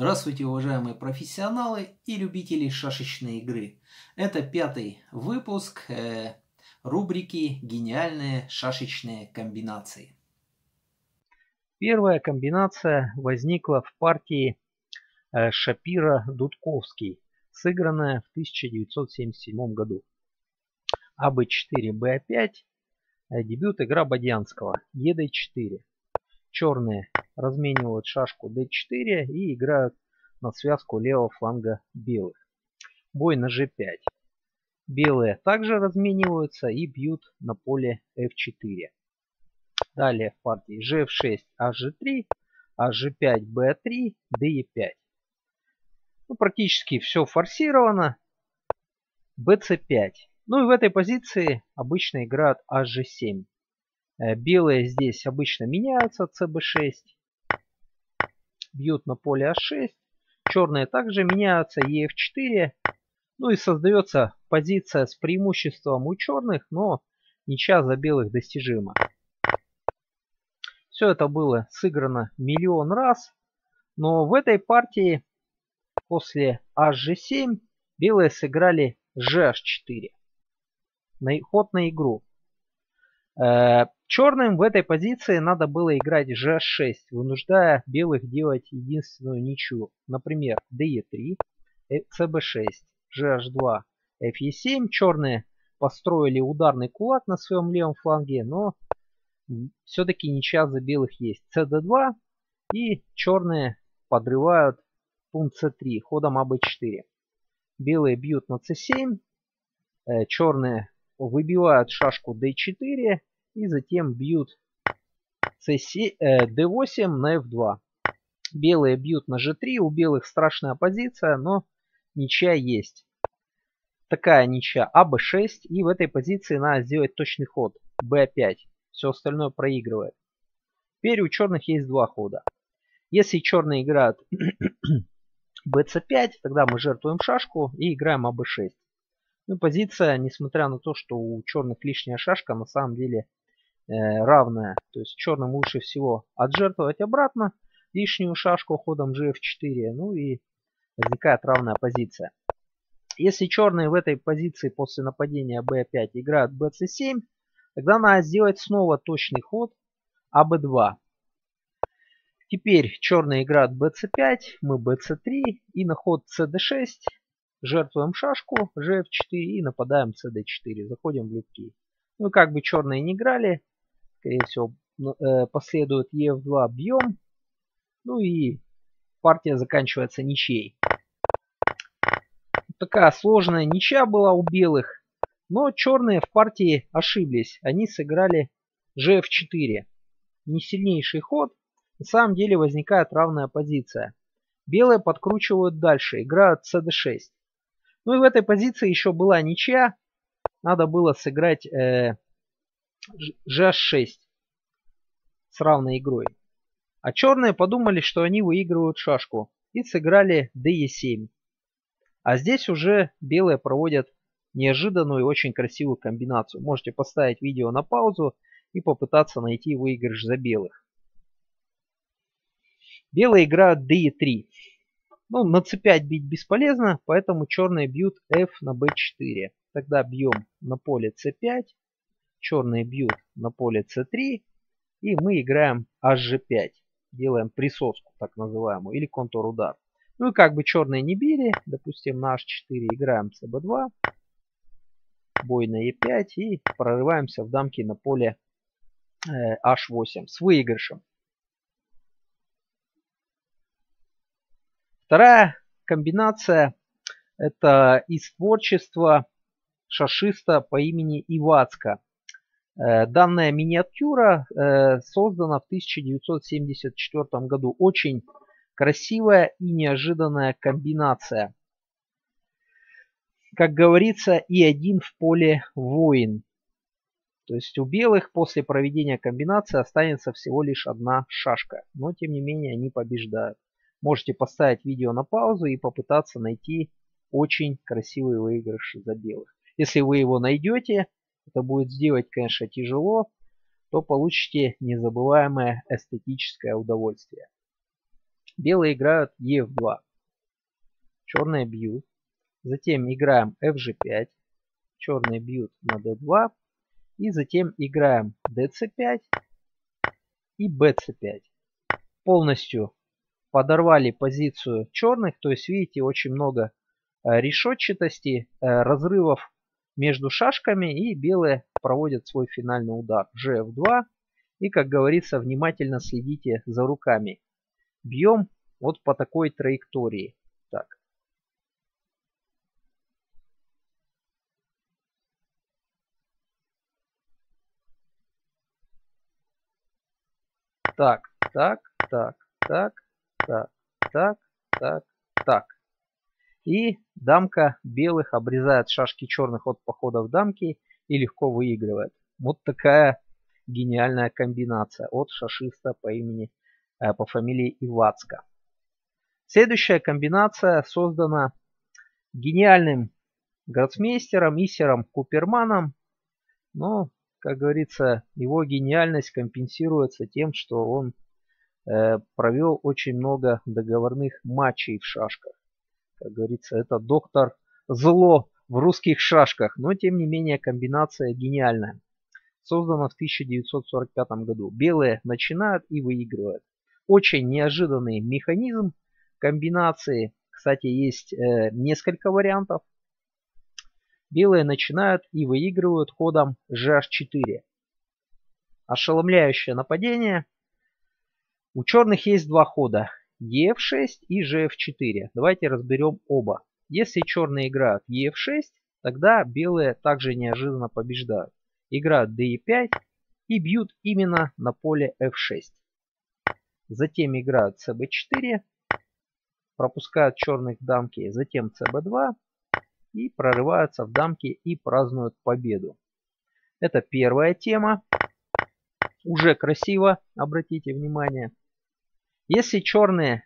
Здравствуйте, уважаемые профессионалы и любители шашечной игры. Это пятый выпуск э, рубрики «Гениальные шашечные комбинации». Первая комбинация возникла в партии э, Шапира-Дудковский, сыгранная в 1977 году. АБ4, БА5, э, дебют игра Бадьянского, ЕД4. Черные разменивают шашку d4 и играют на связку левого фланга белых. Бой на g5. Белые также размениваются и бьют на поле f4. Далее в партии gf6, hg3, hg5, b3, de5. Ну, практически все форсировано. bc5. Ну и в этой позиции обычно играют hg7. Э, белые здесь обычно меняются, cb6. Бьют на поле a6. Черные также меняются, ef4. Ну и создается позиция с преимуществом у черных, но ничья за белых достижима. Все это было сыграно миллион раз. Но в этой партии после hg7 белые сыграли gh4. Ход на игру. Э, черным в этой позиции надо было играть g6, вынуждая белых делать единственную ничью. Например, de3, cb6, gh2, fe7. Черные построили ударный кулак на своем левом фланге, но все-таки ничья за белых есть. cd2 и черные подрывают пункт c3 ходом АБ4. Белые бьют на c7, э, черные выбивают шашку d4 и затем бьют c7, э, d8 на f2. Белые бьют на g3, у белых страшная позиция, но ничья есть. Такая ничья АБ6 и в этой позиции надо сделать точный ход b5 все остальное проигрывает. Теперь у черных есть два хода. Если черные играют bc5, тогда мы жертвуем шашку и играем аб6. Ну, позиция, несмотря на то, что у черных лишняя шашка, на самом деле равная. То есть черным лучше всего отжертвовать обратно лишнюю шашку ходом gf4. Ну и возникает равная позиция. Если черные в этой позиции после нападения b5 играют bc7, Тогда надо сделать снова точный ход АБ2. Теперь черная играет bc5, мы bc3 и на ход cd6 жертвуем шашку gf4 и нападаем cd4. Заходим в любки. Ну как бы черные не играли, скорее всего ну, э, последует ef2 бьем. Ну и партия заканчивается ничьей. Такая сложная ничья была у белых. Но черные в партии ошиблись. Они сыграли gf4. Не сильнейший ход. На самом деле возникает равная позиция. Белые подкручивают дальше. Играют cd6. Ну и в этой позиции еще была ничья. Надо было сыграть э, gh6 с равной игрой. А черные подумали, что они выигрывают шашку. И сыграли de7. А здесь уже белые проводят неожиданную и очень красивую комбинацию. Можете поставить видео на паузу и попытаться найти выигрыш за белых. Белые играют d3. Ну, на c5 бить бесполезно, поэтому черные бьют f на b4. Тогда бьем на поле c5, черные бьют на поле c3, и мы играем hg5. Делаем присоску, так называемую, или контур-удар. Ну и как бы черные не били, допустим, на h4 играем cb2, бой на e5 и прорываемся в дамки на поле h8 с выигрышем. Вторая комбинация это из творчества шашиста по имени Ивацка. Э, данная миниатюра э, создана в 1974 году. Очень красивая и неожиданная комбинация как говорится, и один в поле воин. То есть у белых после проведения комбинации останется всего лишь одна шашка. Но тем не менее они побеждают. Можете поставить видео на паузу и попытаться найти очень красивый выигрыш за белых. Если вы его найдете, это будет сделать, конечно, тяжело, то получите незабываемое эстетическое удовольствие. Белые играют ef2. Черные бьют. Затем играем fg5. Черные бьют на d2. И затем играем dc5 и bc5. Полностью подорвали позицию черных. То есть, видите, очень много э, решетчатости, э, разрывов между шашками. И белые проводят свой финальный удар. gf2. И, как говорится, внимательно следите за руками. Бьем вот по такой траектории. Так. Так, так, так, так, так, так, так, так. И дамка белых обрезает шашки черных от походов дамки и легко выигрывает. Вот такая гениальная комбинация от шашиста по имени, э, по фамилии Ивацка. Следующая комбинация создана гениальным гроссмейстером Исером Куперманом. Но, как говорится, его гениальность компенсируется тем, что он э, провел очень много договорных матчей в шашках. Как говорится, это доктор зло в русских шашках, но тем не менее комбинация гениальная. Создана в 1945 году. Белые начинают и выигрывают. Очень неожиданный механизм, комбинации. Кстати, есть э, несколько вариантов. Белые начинают и выигрывают ходом GH4. Ошеломляющее нападение. У черных есть два хода. EF6 и GF4. Давайте разберем оба. Если черные играют EF6, тогда белые также неожиданно побеждают. Играют DE5 и бьют именно на поле F6. Затем играют CB4 пропускают черных дамки, затем cb2 и прорываются в дамки и празднуют победу. Это первая тема. Уже красиво, обратите внимание. Если черные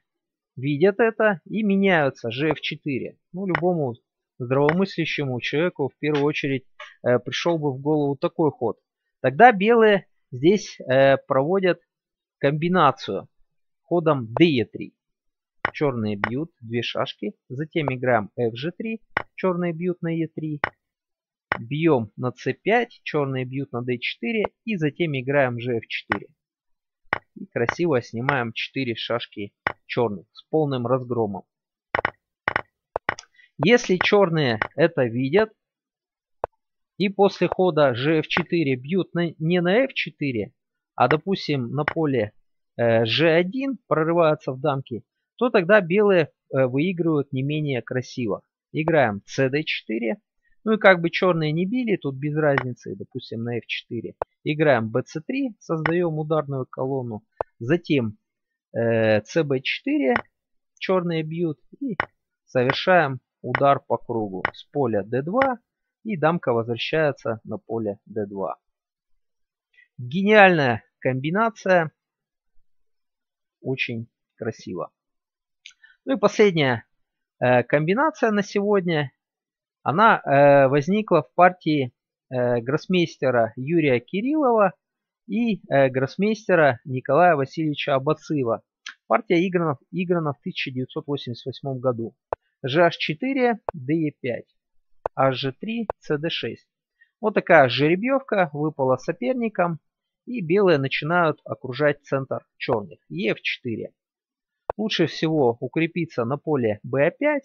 видят это и меняются gf4, ну любому здравомыслящему человеку в первую очередь э, пришел бы в голову такой ход. Тогда белые здесь э, проводят комбинацию ходом de3 черные бьют, две шашки. Затем играем fg3, черные бьют на e3. Бьем на c5, черные бьют на d4. И затем играем gf4. И красиво снимаем 4 шашки черных с полным разгромом. Если черные это видят, и после хода gf4 бьют на, не на f4, а допустим на поле э, g1 прорываются в дамки, то тогда белые э, выигрывают не менее красиво. Играем cd4. Ну и как бы черные не били, тут без разницы, допустим, на f4. Играем bc3, создаем ударную колонну. Затем э, cb4, черные бьют. И совершаем удар по кругу с поля d2. И дамка возвращается на поле d2. Гениальная комбинация. Очень красиво. Ну и последняя э, комбинация на сегодня. Она э, возникла в партии э, гроссмейстера Юрия Кириллова и э, гроссмейстера Николая Васильевича Абацива. Партия играна, играна в 1988 году. GH4, DE5, HG3, CD6. Вот такая жеребьевка выпала соперникам. И белые начинают окружать центр черных. EF4. Лучше всего укрепиться на поле b5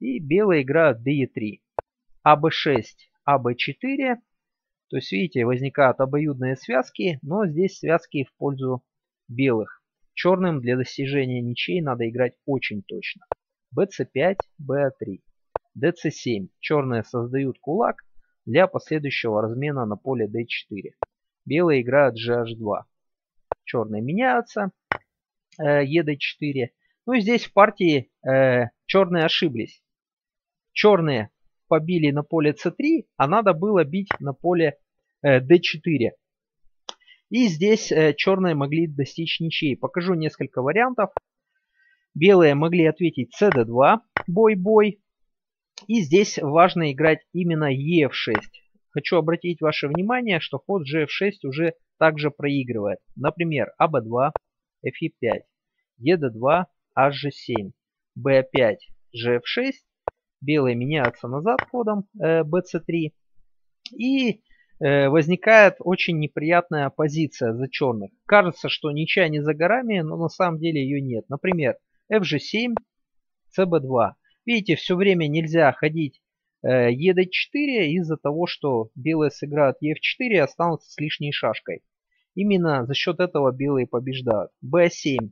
и белые играют d3. АБ6, АБ4. То есть, видите, возникают обоюдные связки, но здесь связки в пользу белых. Черным для достижения ничей надо играть очень точно. БЦ5, БА3. ДЦ7. Черные создают кулак для последующего размена на поле D4. Белые играют GH2. Черные меняются. ЕД4. Э, ну и здесь в партии э, черные ошиблись. Черные побили на поле c3, а надо было бить на поле d4. И здесь э, черные могли достичь ничьей. Покажу несколько вариантов. Белые могли ответить cd2, бой-бой. И здесь важно играть именно ef6. Хочу обратить ваше внимание, что ход gf6 уже также проигрывает. Например, аб2, fe5, ед2, hg7, b5, gf6, белые меняются назад ходом э, bc3, и э, возникает очень неприятная позиция за черных. Кажется, что ничья не за горами, но на самом деле ее нет. Например, fg7, cb2. Видите, все время нельзя ходить э, ед4 из-за того, что белые сыграют ef4 и останутся с лишней шашкой. Именно за счет этого белые побеждают. b7,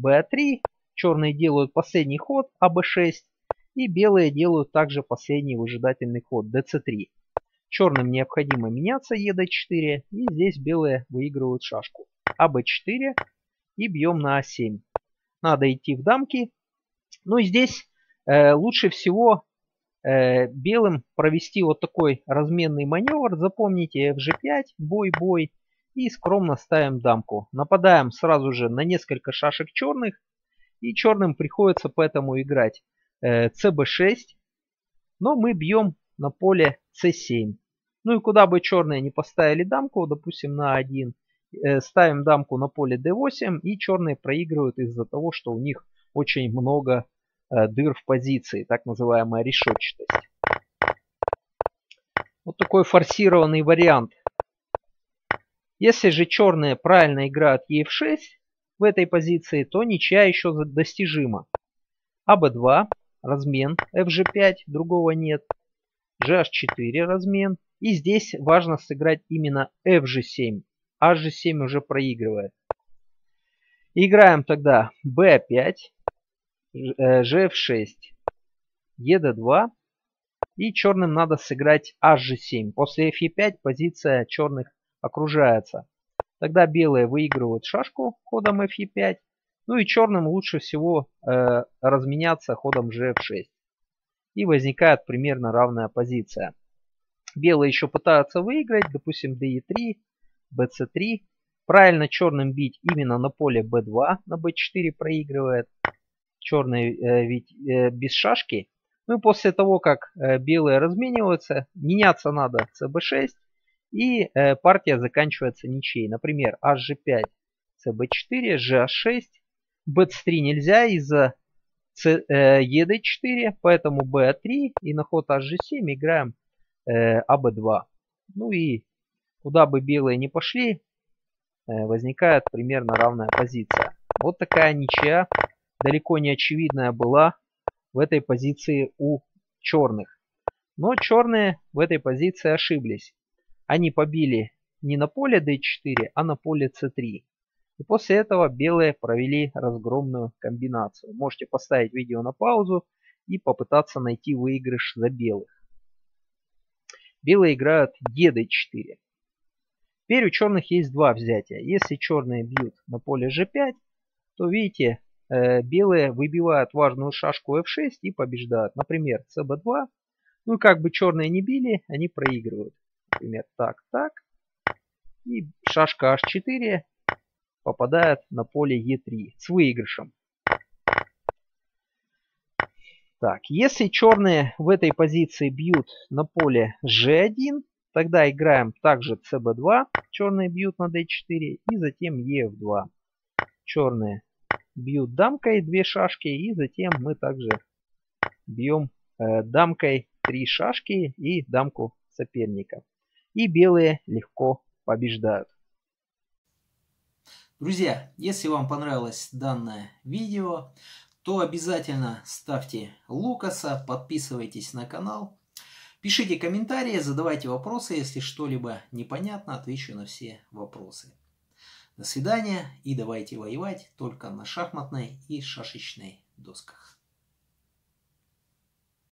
b3, черные делают последний ход, а b6, и белые делают также последний выжидательный ход, dc3. Черным необходимо меняться ед4, и здесь белые выигрывают шашку. АБ4 и бьем на А7. Надо идти в дамки. Ну и здесь э, лучше всего э, белым провести вот такой разменный маневр. Запомните FG5, бой-бой. И скромно ставим дамку. Нападаем сразу же на несколько шашек черных. И черным приходится поэтому играть э, CB6. Но мы бьем на поле c7. Ну и куда бы черные не поставили дамку, допустим, на 1, э, ставим дамку на поле d8, и черные проигрывают из-за того, что у них очень много э, дыр в позиции, так называемая решетчатость. Вот такой форсированный вариант. Если же черные правильно играют ef6 в этой позиции, то ничья еще достижима. АБ2, размен, FG5, другого нет. GH4 размен. И здесь важно сыграть именно FG7. HG7 уже проигрывает. Играем тогда B5, GF6, ED2. И черным надо сыграть HG7. После FE5 позиция черных окружается. Тогда белые выигрывают шашку ходом FE5. Ну и черным лучше всего э, разменяться ходом GF6 и возникает примерно равная позиция. Белые еще пытаются выиграть, допустим, DE3, BC3. Правильно черным бить именно на поле B2, на B4 проигрывает. Черные э, ведь э, без шашки. Ну и после того, как э, белые размениваются, меняться надо CB6. И э, партия заканчивается ничьей. Например, HG5, CB4, GH6. B3 нельзя из-за ед4, поэтому b3 и на ход hg7 играем э, аб2. Ну и куда бы белые не пошли, э, возникает примерно равная позиция. Вот такая ничья, далеко не очевидная была в этой позиции у черных. Но черные в этой позиции ошиблись. Они побили не на поле d4, а на поле c3. И после этого белые провели разгромную комбинацию. Можете поставить видео на паузу и попытаться найти выигрыш за белых. Белые играют ед4. Теперь у черных есть два взятия. Если черные бьют на поле g5, то видите, э, белые выбивают важную шашку f6 и побеждают. Например, cb2. Ну и как бы черные не били, они проигрывают. Например, так, так. И шашка h4 попадает на поле Е3 с выигрышем. Так, если черные в этой позиции бьют на поле G1, тогда играем также CB2, черные бьют на D4 и затем EF2. Черные бьют дамкой две шашки и затем мы также бьем э, дамкой три шашки и дамку соперника. И белые легко побеждают. Друзья, если вам понравилось данное видео, то обязательно ставьте Лукаса, подписывайтесь на канал, пишите комментарии, задавайте вопросы, если что-либо непонятно, отвечу на все вопросы. До свидания и давайте воевать только на шахматной и шашечной досках.